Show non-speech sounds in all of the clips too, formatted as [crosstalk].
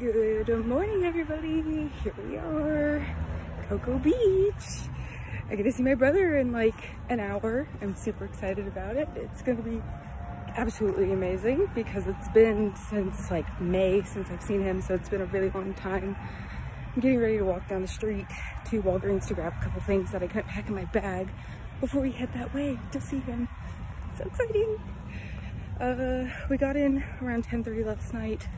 Good morning, everybody. Here we are, Cocoa Beach. I get to see my brother in like an hour. I'm super excited about it. It's gonna be absolutely amazing because it's been since like May since I've seen him, so it's been a really long time. I'm getting ready to walk down the street to Walgreens to grab a couple things that I couldn't pack in my bag before we head that way to see him. So exciting. Uh, we got in around 10.30 last night.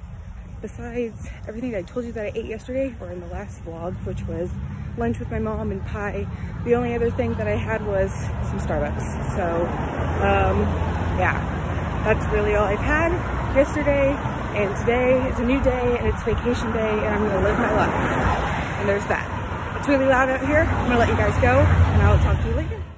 Besides everything I told you that I ate yesterday, or in the last vlog, which was lunch with my mom and pie, the only other thing that I had was some Starbucks. So, um, yeah, that's really all I've had yesterday. And today is a new day, and it's vacation day, and I'm gonna live my life. And there's that. It's really loud out here. I'm gonna let you guys go, and I'll talk to you later.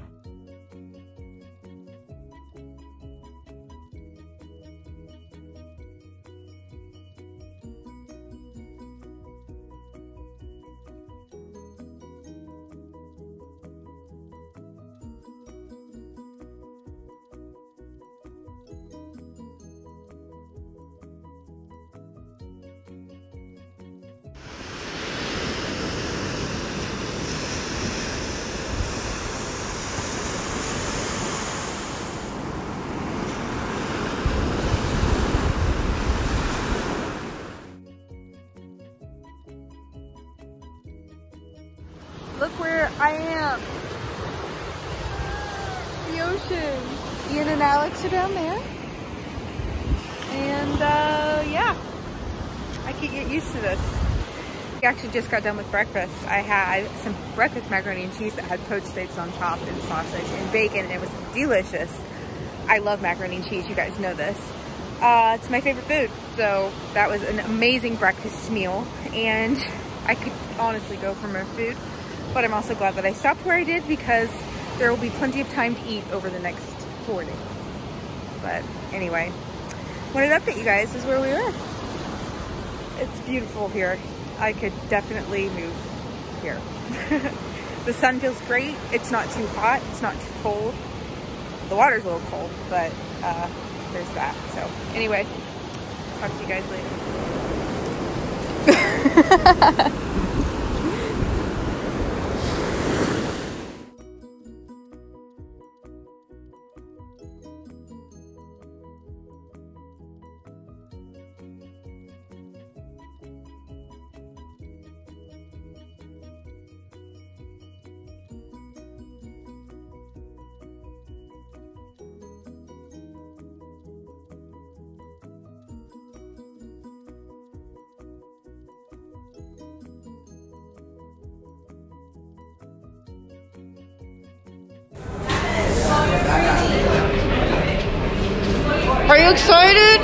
Look where I am. The ocean. Ian and Alex are down there. And uh, yeah, I could get used to this. We actually just got done with breakfast. I had some breakfast macaroni and cheese that had poached eggs on top and sausage and bacon and it was delicious. I love macaroni and cheese, you guys know this. Uh, it's my favorite food. So that was an amazing breakfast meal and [laughs] I could honestly go for more food but I'm also glad that I stopped where I did because there will be plenty of time to eat over the next four days. But anyway, wanted to update you guys. Is where we were. It's beautiful here. I could definitely move here. [laughs] the sun feels great. It's not too hot. It's not too cold. The water's a little cold, but uh, there's that. So anyway, talk to you guys later. [laughs] Are you excited?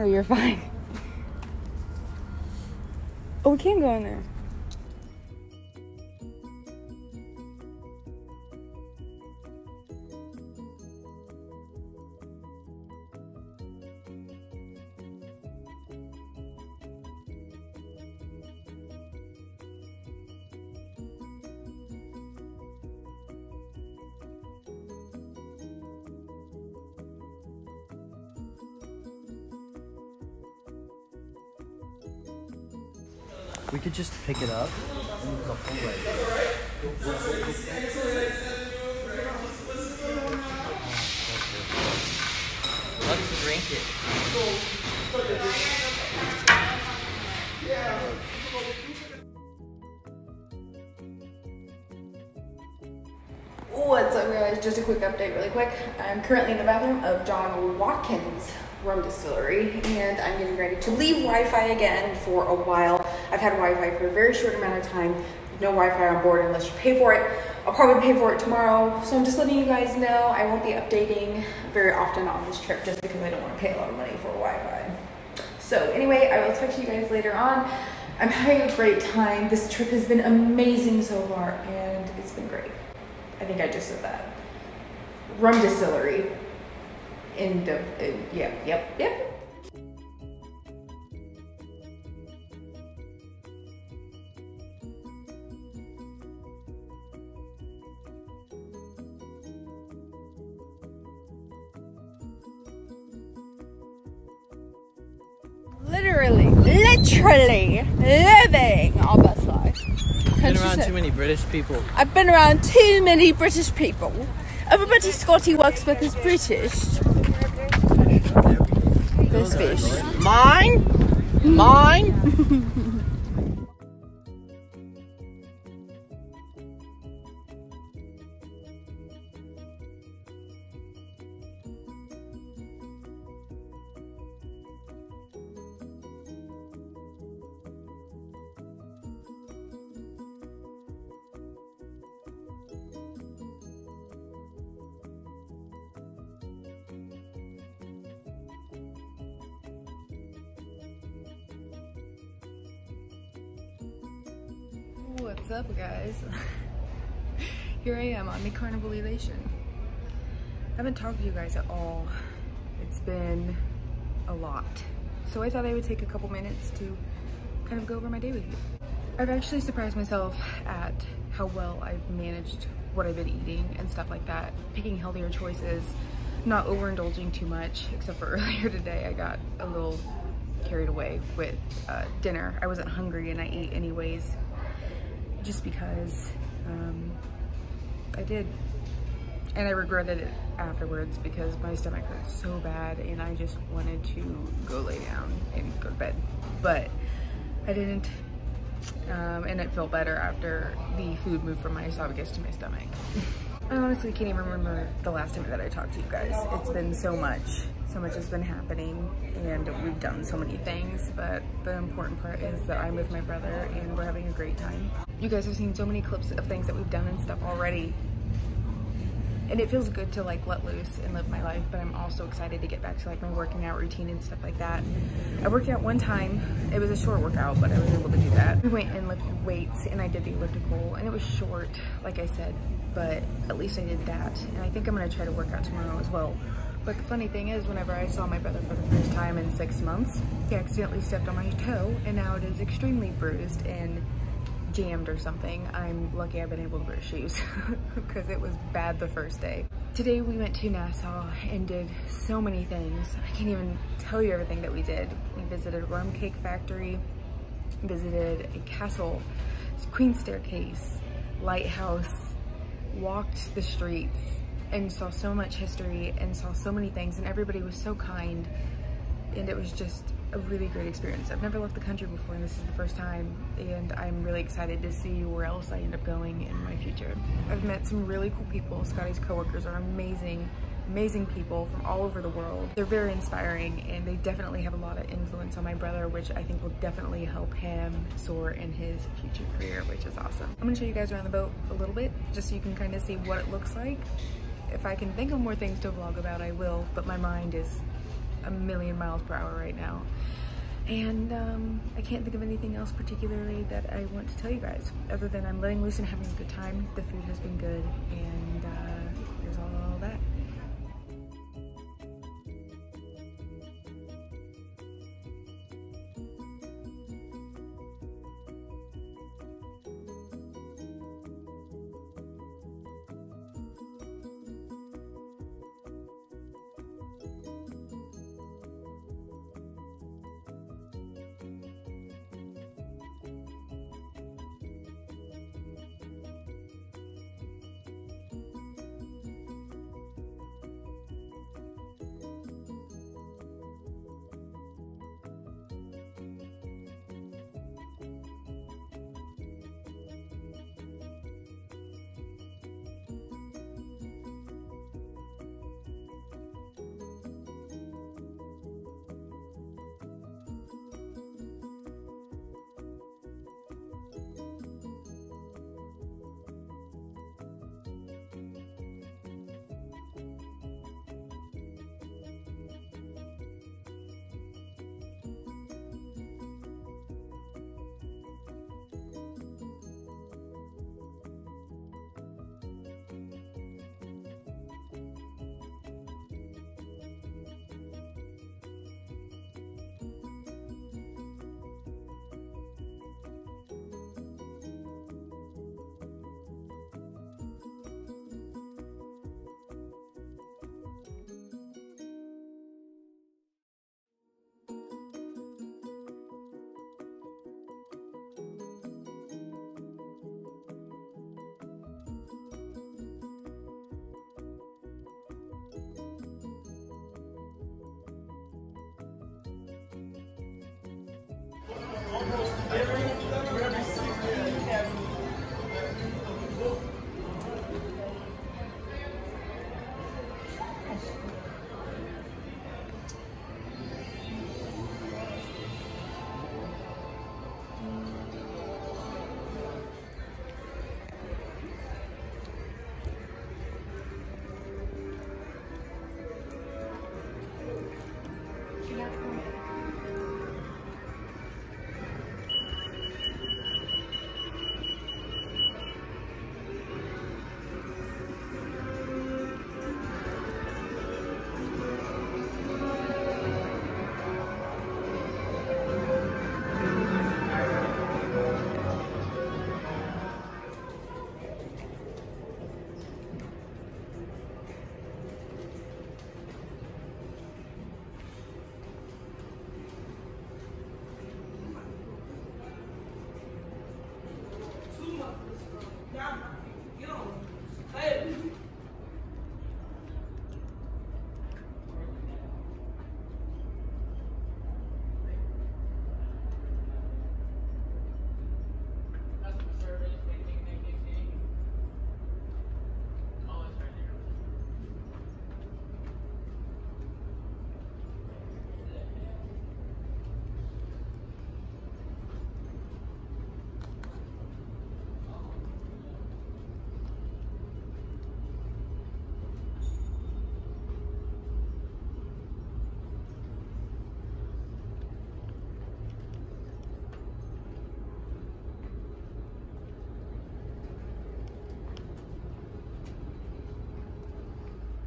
No, you're fine. Oh, we can go in there. We could just pick it up and go away. Let's drink it. What's up guys? Just a quick update really quick. I'm currently in the bathroom of John Watling's Rum Distillery and I'm getting ready to leave Wi-Fi again for a while. I've had Wi-Fi for a very short amount of time. No Wi-Fi on board unless you pay for it. I'll probably pay for it tomorrow. So I'm just letting you guys know I won't be updating very often on this trip just because I don't want to pay a lot of money for Wi-Fi. So anyway, I will talk to you guys later on. I'm having a great time. This trip has been amazing so far and it's been great. I think I just said that. Rum distillery. In the, in, yep, yep, yep. Literally, literally living our best life. Been around too many British people. I've been around too many British people. Everybody Scotty works with is British. There's fish. Mine? Mine? What's up, guys? [laughs] Here I am on the Carnival Elation. I haven't talked to you guys at all. It's been a lot. So I thought I would take a couple minutes to kind of go over my day with you. I've actually surprised myself at how well I've managed what I've been eating and stuff like that. Picking healthier choices, not overindulging too much, except for [laughs] earlier today I got a little carried away with uh, dinner. I wasn't hungry and I ate anyways just because um, I did. And I regretted it afterwards because my stomach hurt so bad and I just wanted to go lay down and go to bed. But I didn't. Um, and it felt better after the food moved from my esophagus to my stomach. [laughs] I honestly can't even remember the last time that I talked to you guys. It's been so much. So much has been happening and we've done so many things, but the important part is that I'm with my brother and we're having a great time. You guys have seen so many clips of things that we've done and stuff already. And it feels good to like let loose and live my life, but I'm also excited to get back to like my working out routine and stuff like that. I worked out one time. It was a short workout, but I was able to do that. We went and lifted weights and I did the elliptical and it was short, like I said, but at least I did that. And I think I'm gonna try to work out tomorrow as well. But the funny thing is, whenever I saw my brother for the first time in six months, he accidentally stepped on my toe and now it is extremely bruised and jammed or something. I'm lucky I've been able to wear shoes [laughs] because it was bad the first day. Today we went to Nassau and did so many things. I can't even tell you everything that we did. We visited a rum cake factory, visited a castle, queen staircase, lighthouse, walked the streets, and saw so much history and saw so many things and everybody was so kind and it was just a really great experience. I've never left the country before and this is the first time and I'm really excited to see where else I end up going in my future. I've met some really cool people. Scotty's coworkers are amazing, amazing people from all over the world. They're very inspiring and they definitely have a lot of influence on my brother which I think will definitely help him soar in his future career which is awesome. I'm gonna show you guys around the boat a little bit just so you can kind of see what it looks like if I can think of more things to vlog about, I will, but my mind is a million miles per hour right now. And um, I can't think of anything else particularly that I want to tell you guys, other than I'm letting loose and having a good time. The food has been good, and uh, there's all that.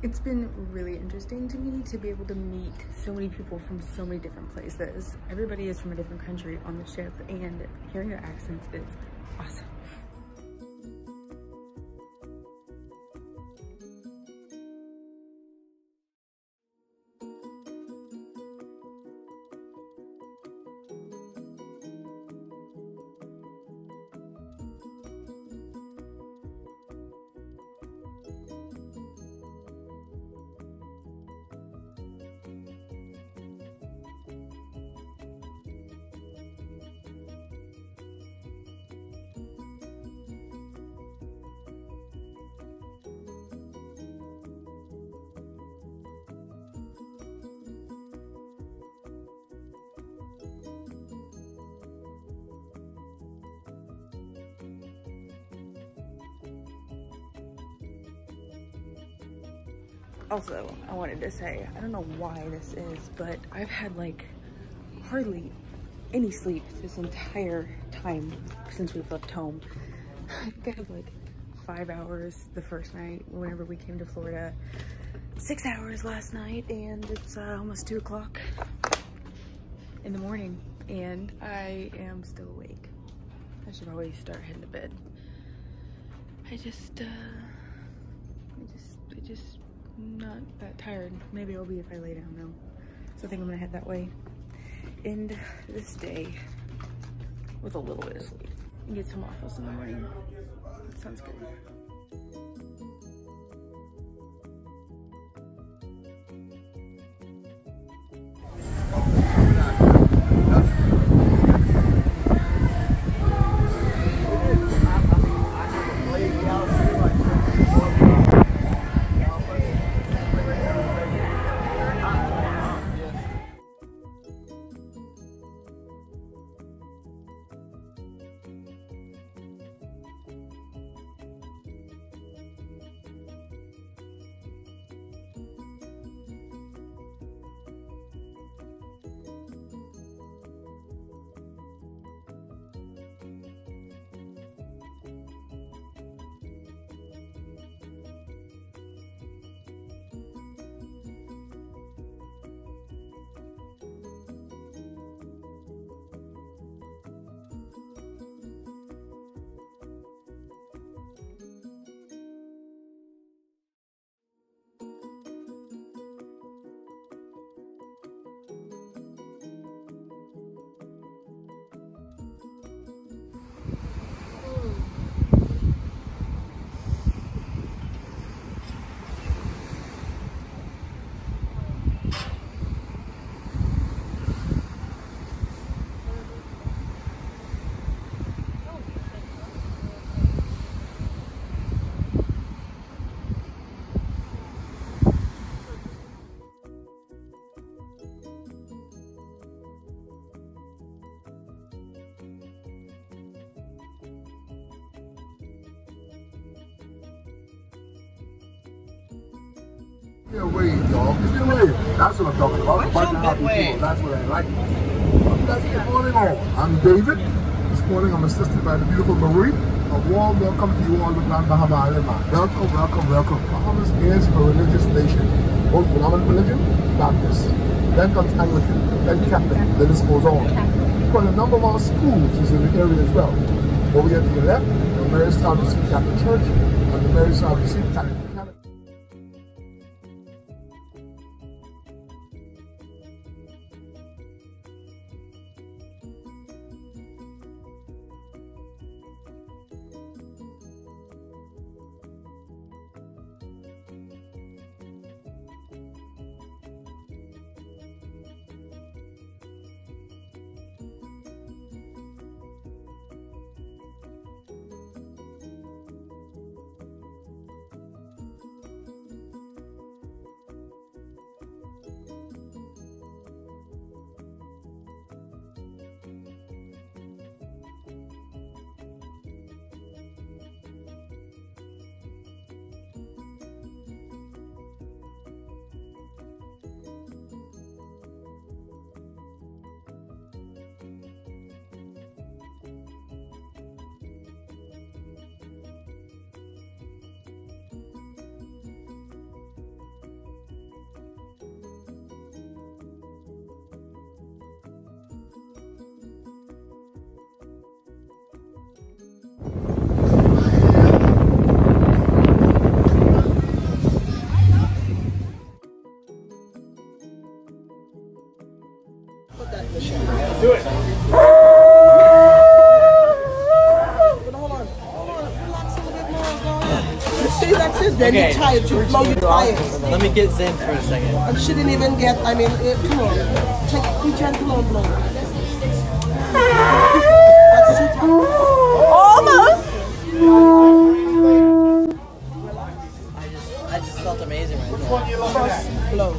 It's been really interesting to me to be able to meet so many people from so many different places. Everybody is from a different country on the ship and hearing their accents is awesome. Also, I wanted to say, I don't know why this is, but I've had like hardly any sleep this entire time since we've left home. [laughs] I got like five hours the first night whenever we came to Florida, six hours last night, and it's uh, almost two o'clock in the morning, and I am still awake. I should probably start heading to bed. I just, uh, not that tired. Maybe I'll be if I lay down though. So I think I'm gonna head that way. End this day with a little bit of sleep and get some waffles in the morning. Sounds good. That's what I'm talking about. What's your happy way? people. That's what I like. That's good morning, all. I'm David. This morning I'm assisted by the beautiful Marie. A warm welcome to you all to Grand Bahama Island. Welcome, welcome, welcome. Bahamas is a religious nation. Both predominant religion, Baptist. Then comes Anglican, then Catholic. The list goes on. But a number of our schools is in the area as well. Over here to the left, the Mary Salvation Catholic Church and the Mary Salvation Catholic. Then Okay. you try it. You blow your tires. Let me get Zen for a second. And she didn't even get, I mean, eh, come on. Take be gentle on blow. Almost. I just, I just felt amazing right now. First blow.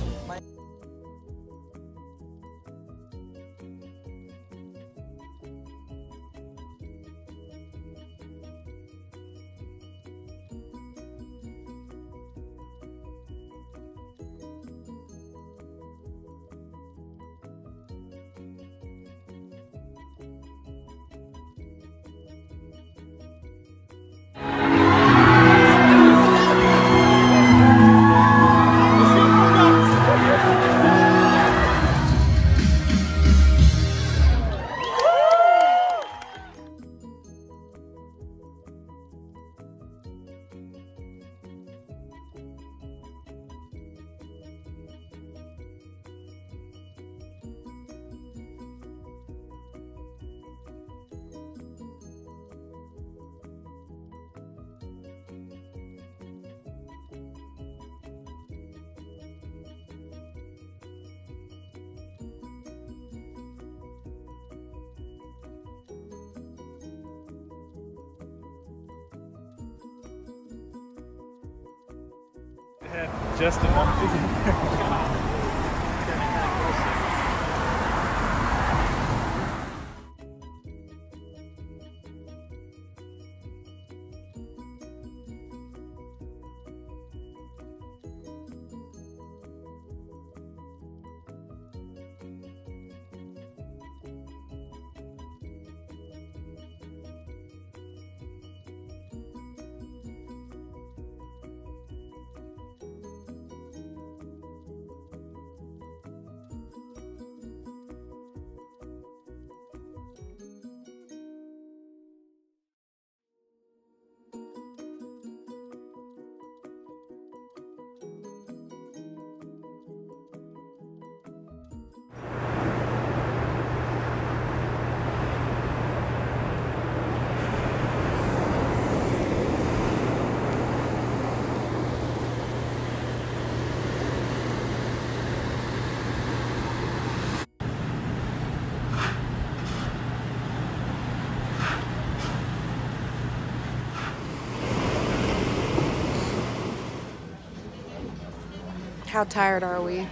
Just a enough. [laughs] How tired are we?